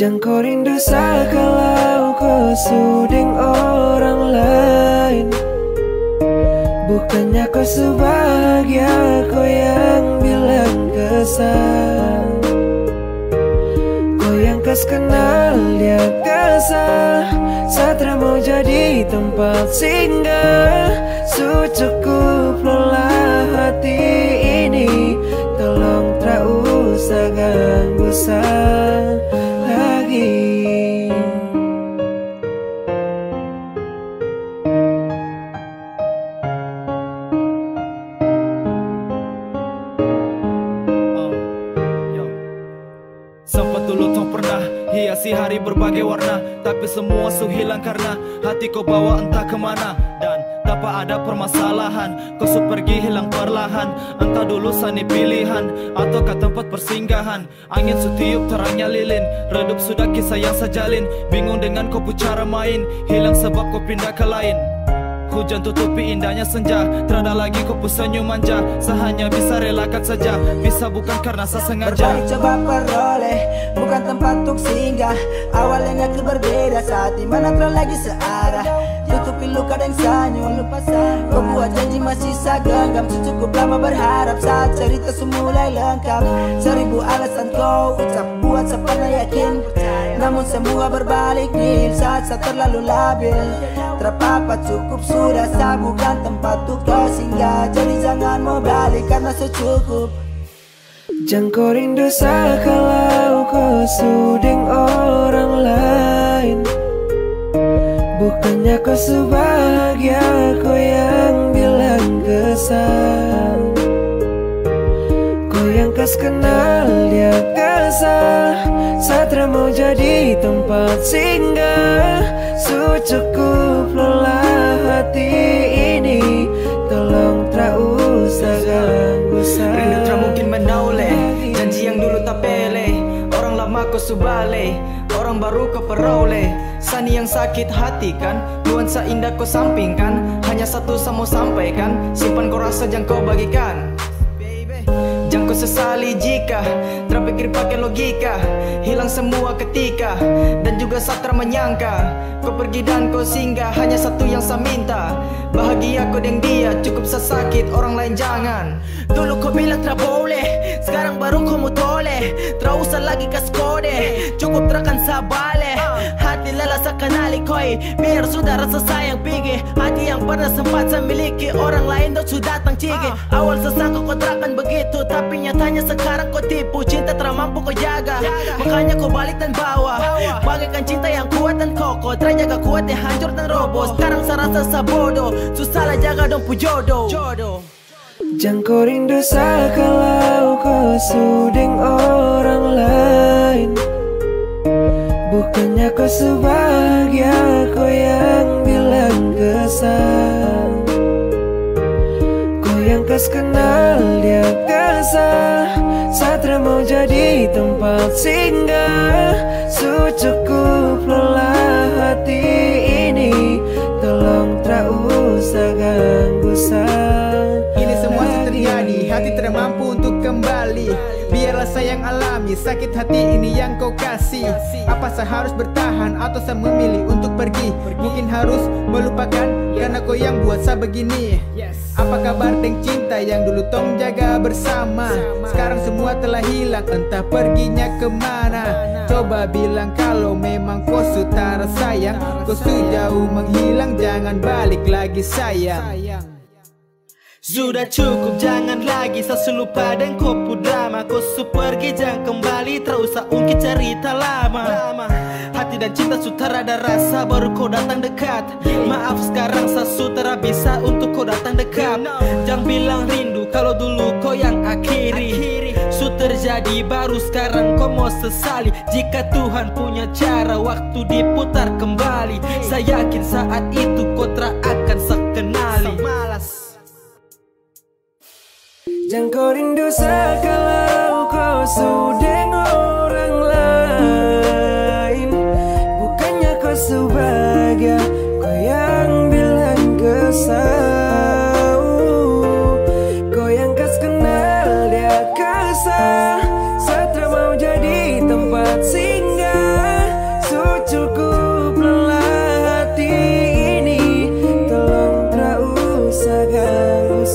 Jangan kau rindu kalau kau suding orang lain. Bukannya kau sebahagia kau yang bilang kesal. Kau yang kas kenal dia kesal. Satra mau jadi tempat singgah. Sucukup lelah hati ini. Tolong tak usah ganggu hiasi hari berbagai warna Tapi semua su hilang karena hati kau bawa entah ke mana. Dan dapat ada permasalahan Kau su pergi hilang perlahan. Entah dulu sani pilihan Atau ke tempat persinggahan. Angin su tiup terangnya lilin Redup sudah kisah yang sajalin. Bingung dengan kau cara main Hilang sebab kau pindah ke lain Hujan tutupi indahnya senja. Terada lagi kau senyum manja. Sehanya bisa relakan saja. Bisa bukan karena saya sengaja. Berbalik coba peroleh Bukan tempat untuk singgah. Awalnya gak berbeda Saat di mana terlalu lagi searah Tutupi luka dan senyum Kau buat janji masih genggam Cukup lama berharap Saat cerita semulai lengkap. Seribu alasan kau ucap Buat saya yakin. Namun semua berbalik nil Saat saya terlalu labil. Terpapa cukup sudah Saya bukan tempat untuk kau singgah. Jadi jangan mau balik karena secukup. Jangan kau rindu kalau kau suding orang Kau sebahagia kau yang bilang kesal. Kau yang kas kenal dia kesal Satra mau jadi tempat singgah. Sucukup lelah hati ini. Tolong tak usah ganggu Rindu tak mungkin menoleh Janji yang dulu tak pele. Orang lama kau subale Orang baru kau peroleh Sani yang sakit hati kan? Nuansa indah kau sampingkan. Hanya satu saya mau sampaikan. Simpan kau rasa jangan kau bagikan. Jangan kau sesali jika Terpikir pakai logika. Hilang semua ketika Dan juga satra menyangka. Kau pergi dan kau singgah. Hanya satu yang saya minta. Bahagia kau dengan dia. Cukup saya sakit. Orang lain jangan. Dulu kau bilang tak boleh. Sekarang baru kau mau toleh. Tak lagi kas kode. Cukup terakan saya kenali koi. Biar sudah rasa sayang pigi. Hati yang pernah sempat saya miliki Orang lain dah sudah datang cigi. Awal sesangka kau terakan begitu. Tapi nyatanya sekarang kau tipu. Cinta tak mampu kau jaga. Makanya kau balik dan bawa. Bagaikan cinta yang kuat dan kokoh. Terjaga kuat yang hancur dan roboh. Sekarang saya rasa saya bodoh. Susah lah jaga dong pu jodoh. Jangan kau rindu kalau kau suding orang lain Bukannya kau sebahagia kau yang bilang kesal Kau yang kas kenal dia kesal Satra mau jadi tempat singgah. Sucukup lelah hati ini. Tolong tak usah ganggu saya Hati tidak mampu untuk kembali. Biarlah sayang alami. Sakit hati ini yang kau kasih. Apa saya harus bertahan Atau saya memilih untuk pergi? Mungkin harus melupakan Karena kau yang buat saya begini. Apa kabar dengan cinta yang dulu tong jaga bersama? Sekarang semua telah hilang Entah perginya ke mana. Coba bilang kalau memang kau sutara sayang. Kau sejauh menghilang Jangan balik lagi sayang Sudah cukup jangan lagi saya lupa dan kopu drama. Kau su pergi jangan kembali Terusah ungkit cerita lama. Hati dan cinta sutra ada rasa baru kau datang dekat. Maaf sekarang saya sutra bisa untuk kau datang dekat. Jangan bilang rindu kalau dulu kau yang akhiri. Su terjadi baru sekarang kau mau sesali. Jika Tuhan punya cara waktu diputar kembali. Saya yakin saat itu kau tak Yang kau rindu sekalau kau sudah orang lain. Bukannya kau sebahagia Kau yang bilang kesal Kau yang kas kenal dia kasar Satra mau jadi tempat singgah. Secukup lelah hati ini Tolong tak usah ganggu